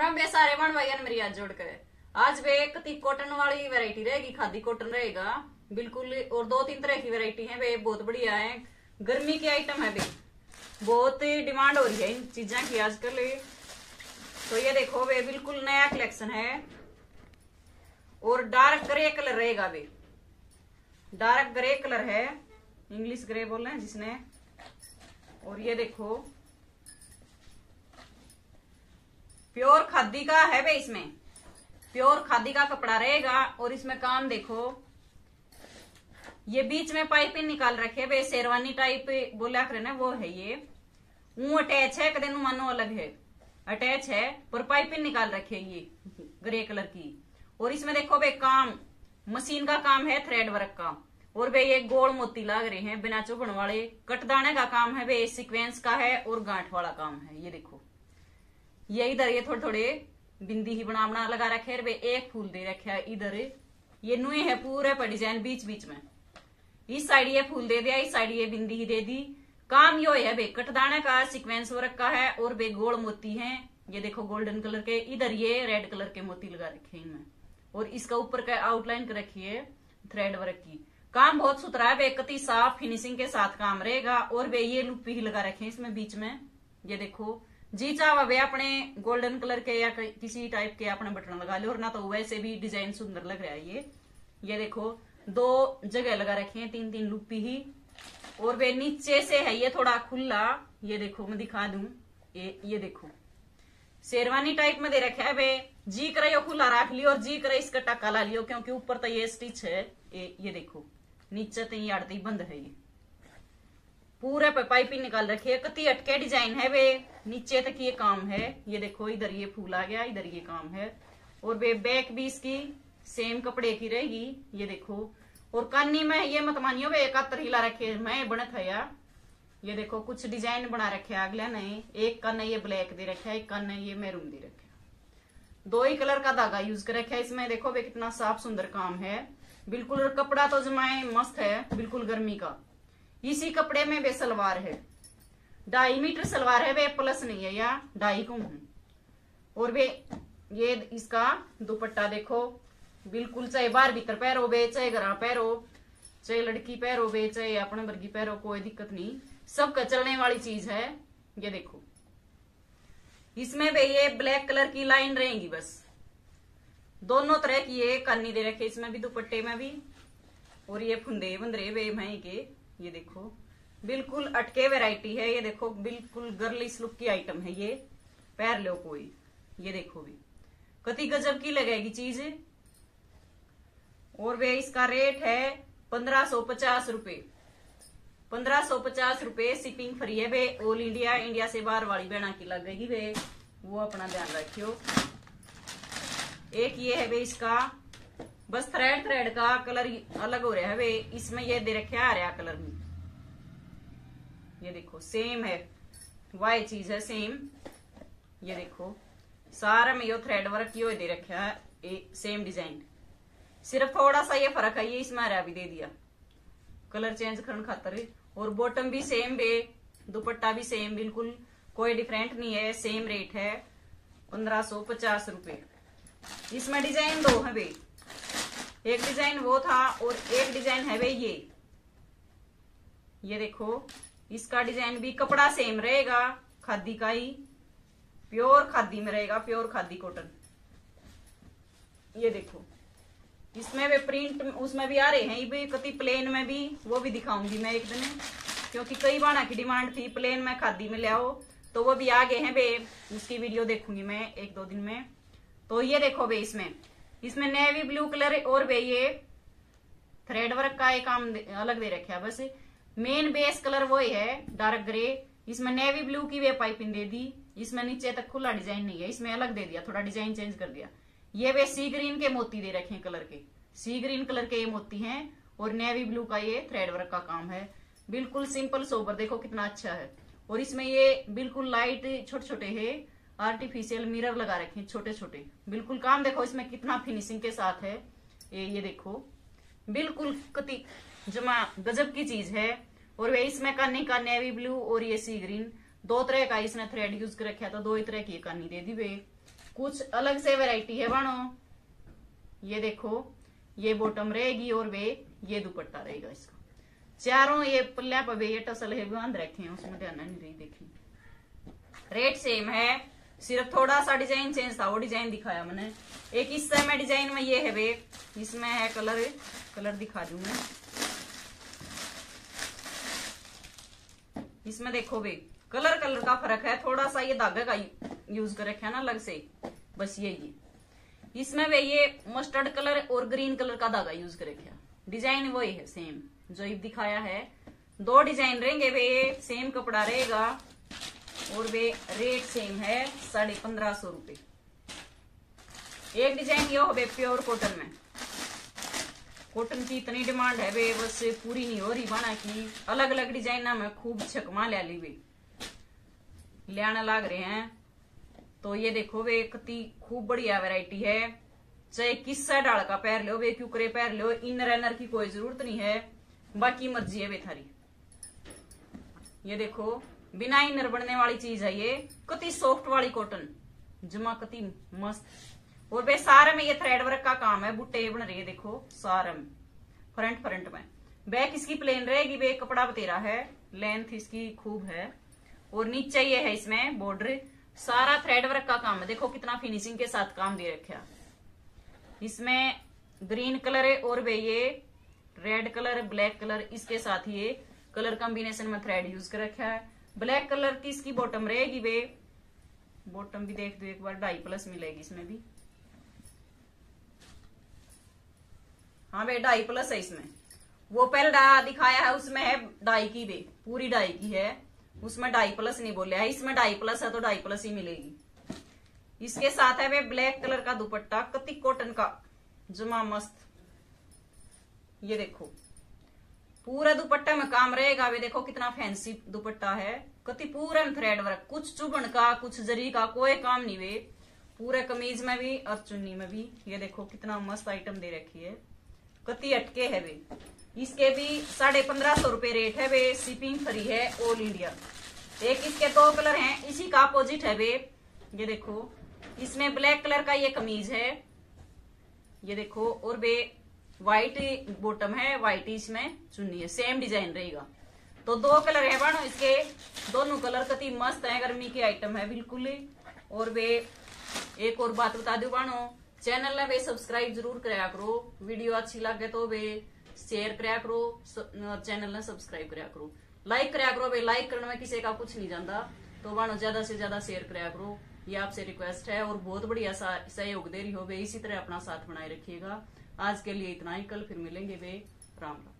राम बे सारे बन भाई मेरी आज जोड़ कर आज वे कति कॉटन वाली वैरायटी रहेगी खादी कॉटन रहेगा बिल्कुल और दो तीन तरह की वैरायटी है वे बहुत बढ़िया है गर्मी की आइटम है वे बहुत डिमांड हो रही है इन चीजा की आजकल तो ये देखो वे बिल्कुल नया कलेक्शन है और डार्क ग्रे कलर रहेगा वे डार्क ग्रे कलर है इंग्लिश ग्रे बोल रहे हैं जिसने और ये देखो प्योर खादी का है भाई इसमें। प्योर खादी का कपड़ा रहेगा और इसमें काम देखो। ये बीच में पाइपिंग निकाल रखे भाई शेरवानी टाइप बोला करे ना, वो है ये। ऊ अटैच है कदे मानो अलग है। अटैच है, पर पाइपिंग निकाल रखे ये, ग्रे कलर की। और इसमें देखो वे काम, मशीन का काम है थ्रेड वर्क का। और वे ये गोल मोती लाग रहे हैं, बिना चुभन वाले। कटदाने का काम है वे सीक्वेंस का है और गांठ वाला काम है, ये देखो। ये इधर ये थोड़े थोड़े बिंदी ही बना बना लगा रखे वे एक फूल दे रखे है इधर। ये नुए है पूरे पर डिज़ाइन बीच बीच में। इस साइड ये फूल दे दिया, इस साइड ये बिंदी ही दे दी। काम यो है बे, कटदाने का सिक्वेंस वर्क का है और बे गोल मोती है। ये देखो गोल्डन कलर के, इधर ये रेड कलर के मोती लगा रखे हैं इनमें। और इसका ऊपर का आउटलाइन कर रखी है थ्रेड वर्क की काम बहुत सुथरा है बेकती साफ़ फिनिशिंग के साथ काम रहेगा। और वे ये लुपी ही लगा रखे हैं इसमें बीच में। ये देखो जी चाह वे अपने गोल्डन कलर के या किसी टाइप के अपने बटन लगा ले, और ना तो वैसे भी डिज़ाइन सुंदर लग रहा है ये। ये देखो, दो जगह लगा रखे हैं तीन तीन लुपी ही, और वे नीचे से है, ये थोड़ा खुला, ये देखो, मैं दिखा दू, ये ये देखो। शेरवानी टाइप में दे रखे है, वे जी करे खुला रख लियो, और जी करे इसका टक्का ला लियो, क्योंकि ऊपर तो ये स्टिच है, ये ये देखो, नीचे तो ये आड़ती बंद है ये। पूरे पे पाइपिंग निकाल रखी है। कति अटके डिज़ाइन है वे। नीचे तक ये काम है। ये देखो, इधर ये फूल आ गया, इधर ये काम है। और वे बैक भी इसकी सेम कपड़े की रहेगी। ये देखो। और कानी में ये मत मानियो वे एकातर हिला रखे मैं बनत है यार ये देखो, कुछ डिज़ाइन बना रखे अगले नहीं। एक कन ये ब्लैक दे रखे एक कन ये मैरून दे रखे दो ही कलर का धागा यूज़ कर रखे इसमें देखो वे कितना साफ़ सुंदर काम है। बिल्कुल कपड़ा तो जमाए मस्त है, बिल्कुल गर्मी का। इसी कपड़े में वे सलवार है। ढाई मीटर सलवार है, वे प्लस नहीं है, या ढाई को हूँ। और वे, ये इसका दुपट्टा देखो, बिल्कुल चाहे बाहर भीतर पैरो वे, चाहे घर पैरो चाहे लड़की पैरो वे, चाहे अपने वर्गी पैरो कोई दिक्कत नहीं। सबका चलने वाली चीज़ है, ये देखो। इसमें वे ये ब्लैक कलर की लाइन रहेगी बस। दोनों तरह की ये कानी दे रखे, इसमें भी दुपट्टे में भी, और ये फुंदे बंदरे वे मई के ये देखो। बिल्कुल अटके वैरायटी है, ये देखो, बिल्कुल गर्लिस लुक की आइटम है ये। पैर लो कोई, ये देखो भी। कति गजब की लगेगी चीज़। और वे इसका रेट है पंद्रह सौ पचास रुपये पंद्रह सौ पचास रुपये शिपिंग फ्री है वे ऑल इंडिया इंडिया से बाहर वाली बहना की लगेगी वे वो अपना ध्यान रखियो। एक ये है वे इसका बस थ्रेड थ्रेड का कलर अलग हो रहा है। वे इसमें ये दे रखे आ रहा कलर में। ये देखो सेम है। वाई चीज़ है सेम ये देखो, सारा में यो थ्रेड वर्क यो दे रखा है सेम डिज़ाइन सिर्फ़ थोड़ा सा ये फ़र्क है, ये इसमें आ भी दे दिया। कलर चेंज करने खातर और बॉटम भी सेम बे दुपट्टा भी सेम बिल्कुल कोई डिफरेंट नहीं है सेम रेट है। पंद्रह सौ पचास रुपये इसमें डिज़ाइन दो है भाई एक डिज़ाइन वो था और एक डिज़ाइन है भाई ये। ये देखो, इसका डिज़ाइन भी कपड़ा सेम रहेगा, खादी का ही। प्योर खादी में रहेगा प्योर खादी कॉटन ये देखो, इसमें भी प्रिंट उसमें भी आ रहे हैं, ये भी कति प्लेन में भी, वो भी दिखाऊँगी मैं एक दिन। क्योंकि कई बार की डिमांड थी प्लेन में खादी में ले आओ तो वो भी आ गए हैं बे। उसकी वीडियो देखूँगी मैं एक दो दिन में। तो ये देखो बे इसमें। इसमें नेवी ब्लू कलर और बे ये थ्रेड वर्क का एक काम अलग दे रखे बस। मेन बेस कलर वो ही है डार्क ग्रे इसमें नेवी ब्लू की वे पाइपिंग दे दी। इसमें नीचे तक खुला डिज़ाइन नहीं है, इसमें अलग दे दिया, थोड़ा डिज़ाइन चेंज कर दिया। ये वे सी ग्रीन के मोती दे रखे हैं कलर के। सी ग्रीन कलर के ये मोती हैं और नेवी ब्लू का ये थ्रेड वर्क का काम है। बिल्कुल सिंपल सोबर देखो कितना अच्छा है। और इसमें ये बिल्कुल लाइट छोटे छोटे है। आर्टिफिशियल मिरर लगा रखे हैं छोटे छोटे बिल्कुल काम देखो, इसमें कितना फिनिशिंग के साथ है। ये ये देखो। बिल्कुल कति जमा गजब की चीज़ है। और वे इसमें कानी का नेवी ब्लू और ये सी ग्रीन दो तरह का इसने थ्रेड यूज़ कर रखा तो दो ही तरह की कानी दे दी वे। कुछ अलग से वेराइटी है बानो ये देखो, ये बॉटम रहेगी और वे, ये दुपट्टा रहेगा इसका। चारों ये पल्ला पे ये टसल है बाँध रखे हैं, उसमें ध्यान नहीं रही देखी रेट सेम है। सिर्फ़ थोड़ा सा डिज़ाइन चेंज था, वो डिज़ाइन दिखाया मैंने। एक इस समय डिज़ाइन में ये है वे इसमें है कलर कलर दिखा दू मैं। इसमें देखो वे कलर कलर का फ़र्क है, थोड़ा सा ये धागे का यूज़ कर रखे है ना, अलग से। बस ये ये। इसमें वे ये मस्टर्ड कलर और ग्रीन कलर का धागा यूज़ कर रखे डिज़ाइन वही है सेम जो दिखाया है, दो डिज़ाइन रहेंगे वे सेम कपड़ा रहेगा। और वे रेट सेम है, साढ़े पंद्रह सौ रुपये एक डिज़ाइन ये हो प्योर कॉटन में। कॉटन की इतनी डिमांड है, वे बस पूरी नहीं हो रही बना की अलग अलग डिज़ाइन में खूब छकमा ले ली वे। ले लाग रहे हैं। तो ये देखो वे कति खूब बढ़िया वैरायटी है। चाहे किस साइड डाल का पैर लो, वे क्यूकरे पैर लो इनर एनर की कोई ज़रूरत नहीं है। बाकी मर्ज़ी है वे थारी। ये देखो बिना इनर बनने वाली चीज़ है ये। कति सॉफ्ट वाली कॉटन जमा कति मस्त। और वे सारे में ये थ्रेड वर्क का काम है। बुट्टे बन रही है, देखो, सारे में। फ्रंट फ्रंट में। बैक इसकी प्लेन रहेगी? वे कपड़ा बतेरा है। लेंथ इसकी खूब है। और नीचे ये है इसमें बॉर्डर सारा थ्रेड वर्क का काम है। देखो, कितना फिनिशिंग के साथ काम दे रखा इसमें ग्रीन कलर है और वे ये रेड कलर ब्लैक कलर इसके साथ ये कलर कॉम्बिनेशन में थ्रेड यूज़ कर रखा है। ब्लैक कलर की इसकी बॉटम रहेगी वे बॉटम भी देख दो, एक बार ढाई प्लस मिलेगी इसमें भी। हाँ वे ढाई प्लस है इसमें। वो पहले दिखाया है, उसमें है ढाई की वे पूरी ढाई की है। उसमें ढाई प्लस नहीं बोले। है, इसमें ढाई प्लस है तो ढाई प्लस ही मिलेगी। इसके साथ है वे ब्लैक कलर का दुपट्टा, कति कॉटन का। जमा मस्त। ये देखो। पूरा दुपट्टा में काम रहेगा। वे देखो कितना फैंसी दुपट्टा है। कति पूरा थ्रेड वर्क कुछ चुभन का, कुछ जरी का, कोई काम नहीं वे। पूरे कमीज में भी और चुन्नी में भी। ये देखो कितना मस्त आइटम दे रखी है। कति अटके है वे। इसके भी साढ़े पंद्रह सौ रुपये रेट है वे। शिपिंग फ्री है ऑल इंडिया एक इसके दो कलर हैं। इसी का अपोजिट है वे। ये देखो। इसमें ब्लैक कलर का ये कमीज है। ये देखो। और वे व्हाइट बॉटम है व्हाइट इसमें चुन्नी है सेम डिज़ाइन रहेगा। तो दो कलर है बानो, इसके दोनों कलर कति मस्त है, गर्मी के आइटम है बिल्कुल और वे, एक और बात बता दू बानो चैनल ने वे सब्सक्राइब ज़रूर कराया करो। वीडियो अच्छी लगे तो वे शेयर कराया करो चैनल ने सब्सक्राइब कराया करो लाइक कराया करो वे लाइक करने में किसी का कुछ नहीं जाता तो बानो, ज़्यादा से ज़्यादा शेयर कराया करो। ये आपसे रिक्वेस्ट है और बहुत बढ़िया सहयोग दे रही हो। वे इसी तरह अपना साथ बनाए रखिएगा। आज के लिए इतना ही। कल फिर मिलेंगे वे राम राम।